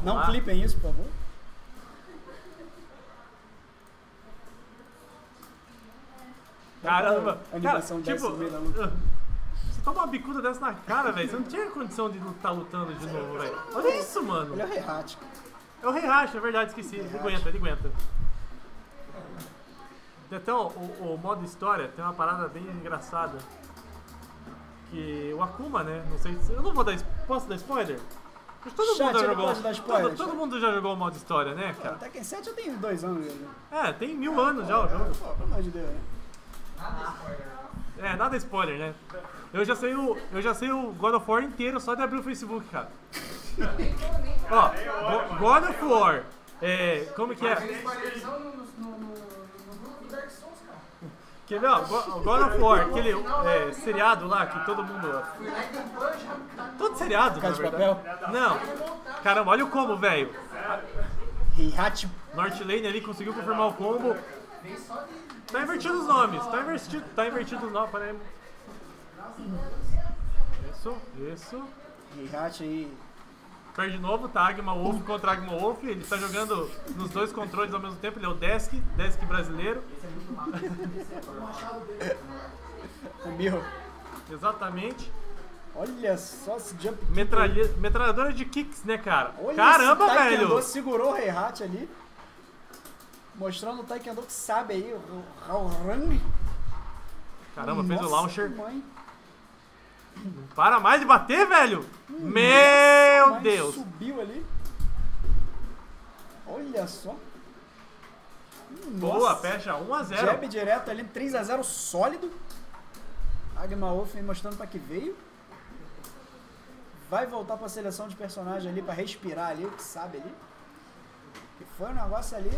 vamos Não lá. clipem isso, por favor. Caramba. Cara, tipo, luta. você toma uma bicuda dessa na cara, velho. Você não tinha condição de estar lutando de novo, velho. Olha isso, mano. Ele é o Reihat. É o Heihachi, é verdade, esqueci. Ele aguenta, ele aguenta. Tem até o, o- o modo história, tem uma parada bem engraçada. Que o Akuma, né? Não sei se. Eu não vou dar. Posso dar spoiler? Mas todo Chat, mundo já jogou. pode dar spoiler, todo, todo mundo já jogou o modo história, né, Pô, cara? Até Tekken 7 eu tenho dois anos. já, né? É, tem mil anos já o jogo. Pô, pelo amor de Deus, né? É, nada spoiler, né? Eu já sei o, eu já sei o God of War inteiro só de abrir o Facebook, cara. Ó, Go- God of War. É, como que é? Quer ver, ó? God of War, aquele é, seriado lá que todo mundo. Todo seriado, Casa de papel. Não. Caramba, olha o combo, velho. North Lane ali conseguiu confirmar o combo. Tá invertido os nomes, tá invertido, tá invertido os nomes, peraí. Isso, isso. Heihat aí. Perde de novo, tá Agma Wolf contra Agma Wolf. Ele tá jogando nos dois controles ao mesmo tempo. Ele é o Desk, Desk brasileiro. O Mirro. Exatamente. Olha só esse jump kick. Metralha, metralhadora de kicks, né, cara? Olha Caramba, esse Taekwondo velho! segurou o Heihat ali. Mostrando o Taekwondo que sabe aí, o Raurang. Caramba, fez o Nossa, launcher. Mãe. Para mais de bater, velho! Meu Mas Deus! Subiu ali. Olha só. Boa, Nossa. fecha 1x0. Jab direto ali, 3x0 sólido. Agma Wolf mostrando pra que veio. Vai voltar pra seleção de personagem ali pra respirar ali, o que sabe ali. Que foi um negócio ali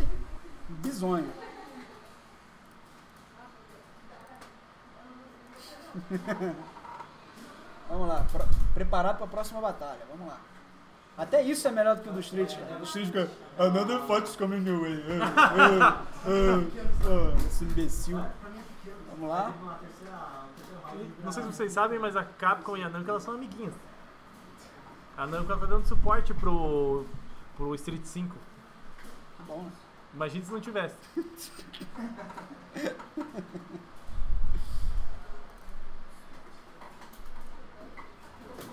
bizonho. Vamos lá, pro- preparado pra próxima batalha, vamos lá. Até isso é melhor do que o do Street, cara. O Street fica, another fight's coming your way. Esse imbecil. Vamos lá. Não sei se vocês sabem, mas a Capcom e a Namco elas são amiguinhas. A Namco tá dando suporte pro, pro Street 5. Tá bom? Imagina se não tivesse.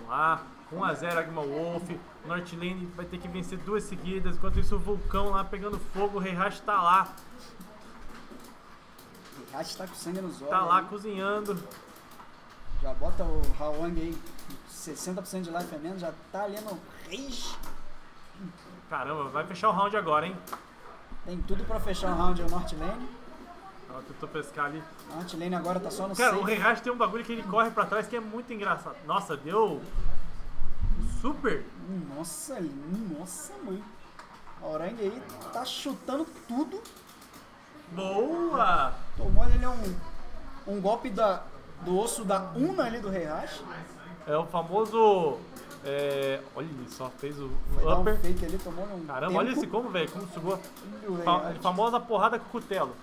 lá. 1x0 Agma Wolf. North Lane vai ter que vencer duas seguidas. Enquanto isso, o vulcão lá pegando fogo. O Heihachi tá lá. O Hash tá com sangue nos olhos. Tá lá aí. cozinhando. Já bota o Hawang aí, 60% de life a menos, já tá ali no rage. Caramba, vai fechar o round agora, hein? Tem tudo pra fechar o round o North Lane. Ela tentou pescar ali. North Lane agora tá só no Cara, o. Heihachi tem um bagulho que ele corre pra trás que é muito engraçado. Nossa, deu. Super. Nossa, nossa mãe. A Orang aí tá chutando tudo. Boa! Tomou ali um, um golpe da, do osso da Una ali do Heihachi. É o famoso. É, olha só, fez o Foi dar um upper. fake ali, tomou um Caramba, tempo. olha esse como, velho, como sugou. Famosa porrada com o cutelo.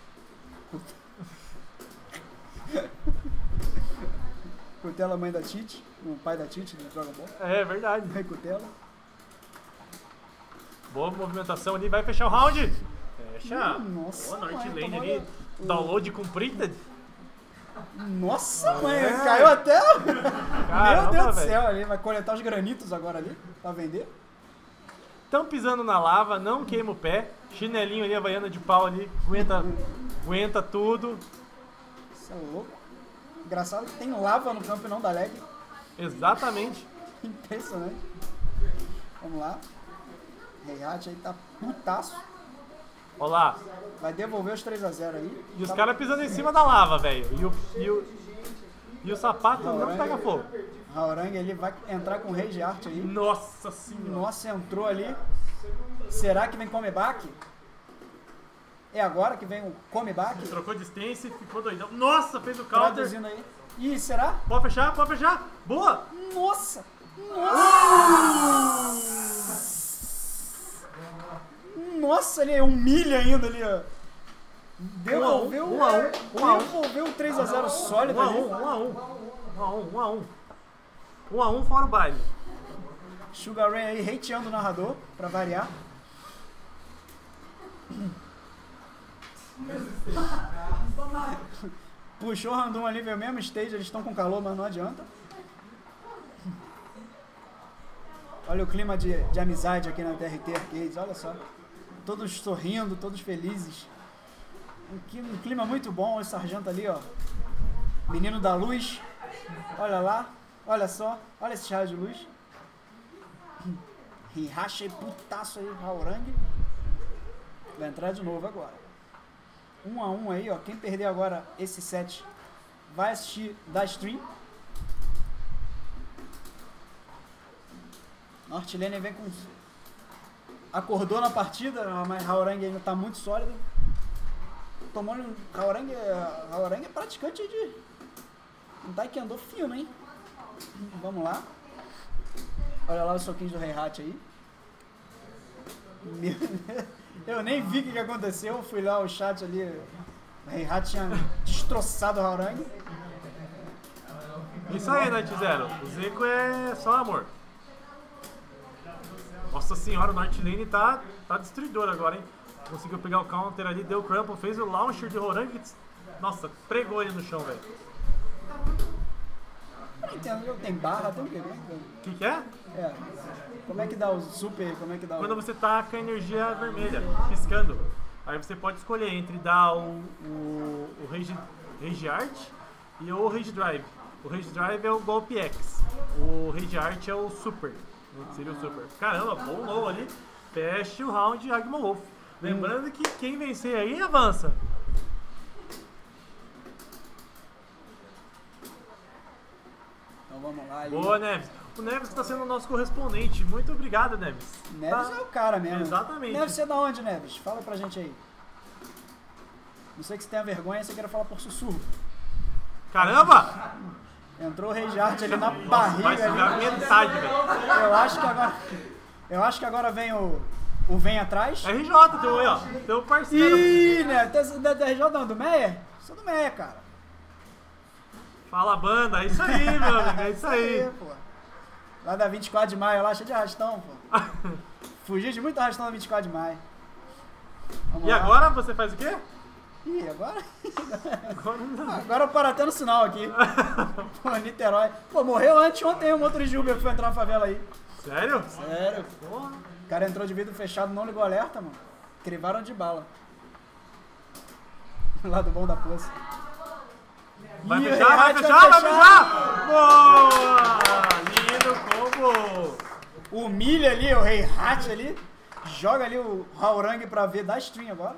Cutela mãe da Tite, o pai da Tite do Dragon Ball. É verdade. Rei Cutela. Boa movimentação ali, vai fechar o round. Fecha. Nossa, Boa, North mãe, Lane ali. o- Download completed. Nossa, mãe, É. caiu até. Caramba, Meu Deus do céu, ali vai coletar os granitos agora ali pra vender. Estão pisando na lava, não queima o pé. Chinelinho ali, havaiana de pau ali. Aguenta, aguenta tudo. Isso é louco. Engraçado que tem lava no campo e não dá lag. Exatamente. Impressionante. Vamos lá. Reihat aí tá putaço. Olha lá. Vai devolver os 3x0 aí. E os Tá- caras pisando em cima da lava, velho. E o, e, o, e o sapato não pega fogo. Haorang ele vai entrar com o Rage Art aí. Nossa senhora. Nossa, entrou ali. Será que vem comeback? É agora que vem o comeback? Trocou de stance, ficou doidão. Nossa, fez o counter. Traduzindo aí. Ih, será? Pode fechar, pode fechar. Boa. Nossa! Nossa! Nossa, ele humilha ainda ali, ó. Devolveu, Um a um, um a um. devolveu um 3x0 sólido 1 a ali. 1 1 a 1 1 a 1 1 a 1 1 a 1 fora o baile. Sugar Ray aí hateando o narrador, pra variar. Puxou o Random ali, veio o mesmo stage, eles estão com calor, mas não adianta. Olha o clima de, de amizade aqui na TRT Arcades, olha só. Todos sorrindo, todos felizes. Um, um clima muito bom, o sargento ali, ó. Menino da luz. Olha lá, olha só, olha esse raio de luz. E putaço aí, Haurang. Vai entrar de novo agora. Um a um aí, ó. Quem perder agora esse set vai assistir da stream. Nortlane vem com. Acordou na partida, mas Haurang ainda tá muito sólido. Tomou um. Haurang, é- Haurang é praticante de. Um taekwondo fino, hein? Vamos lá. Olha lá os soquinhos do Reihat aí. Meu- Eu nem vi o que aconteceu. Fui lá o chat ali. O Reihat tinha destroçado o Haurang. Isso aí, Night Zero. O Zeco é só amor. Nossa senhora, o Night Lane tá, tá destruidor agora, hein? Conseguiu pegar o counter ali, deu o crumple, fez o launcher de Horang. Nossa, pregou ele no chão, velho. Entendo. Tem barra, tem o quê? Como é O que, que é? é. Como é que dá o super? Como é que dá o. Quando você tá com a energia vermelha, piscando. Aí você pode escolher entre dar o, o, o Rage, Rage Art e o Rage Drive. O Rage Drive é o golpe X. O Rage Art é o Super. Seria o Super. Caramba, bom low ali. Fecha o round Agma Wolf. Lembrando que quem vencer aí avança. Então vamos lá. Boa, Neves. O Neves está sendo o nosso correspondente. Muito obrigado, Neves. Neves Tá- é o cara mesmo. Exatamente. Neves, você é da onde, Neves? Fala pra gente aí. Não sei que você tenha vergonha, você queira falar por sussurro. Caramba! Entrou o Rei Art ali na Vai barriga. ali. metade, velho. Eu acho que agora. Eu acho que agora vem o. O vem atrás. RJ, teu, aí, ó. Parceiro. Ih, né? Da DRJ não, do Meyer? Sou do Meyer, cara. Fala banda, é isso aí, meu amigo, é isso aí. pô. Lá da 24 de maio, lá cheio de arrastão, pô. Fugi de muito arrastão na 24 de maio. Vamos E lá. agora você faz o quê? Ih, agora. Agora não. Agora eu paro até no sinal aqui. Pô, Niterói. Pô, morreu antes ontem um motorista de Uber que foi entrar na favela aí. Sério? Sério. Porra. O cara entrou de vidro fechado, não ligou alerta, mano. Crivaram de bala. Lá do bom da poça. Vai fechar, vai fechar, vai fechar! Boa! Lindo combo! Humilha ali o Rei Hat ali. Joga ali o Haurang pra ver da stream agora.